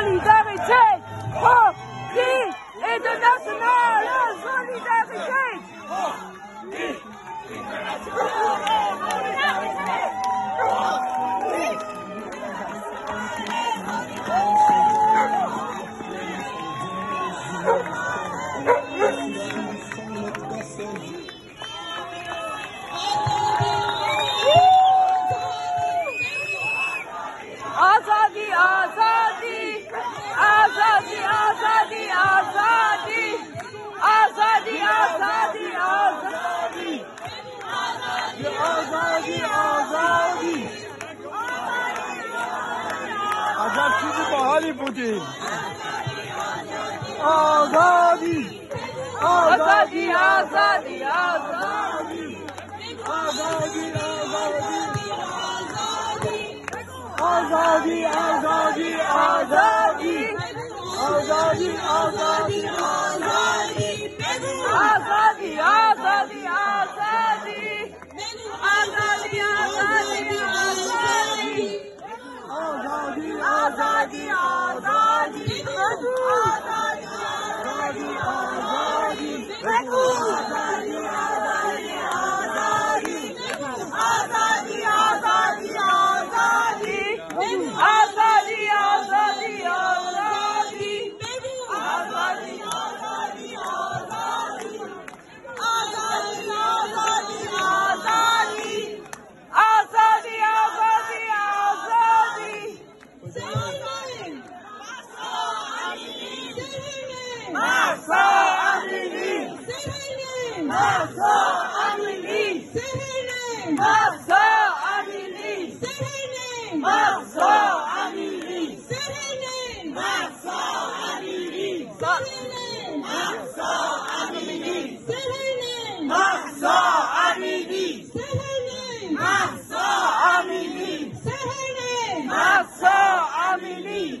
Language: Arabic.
solidarité pro-crise et de nationale solidarité. Bahari Putin. Azadi, Azadi, Azadi, Azadi, Azadi, Azadi, Azadi, Azadi, Azadi, Azadi, Azadi, Azadi. هذا عملي سهلي هذا عملي سهلي هذا عملي سهلي هذا عملي سهلي هذا عملي سهلي هذا عملي سهلي هذا عملي سهلي هذا عملي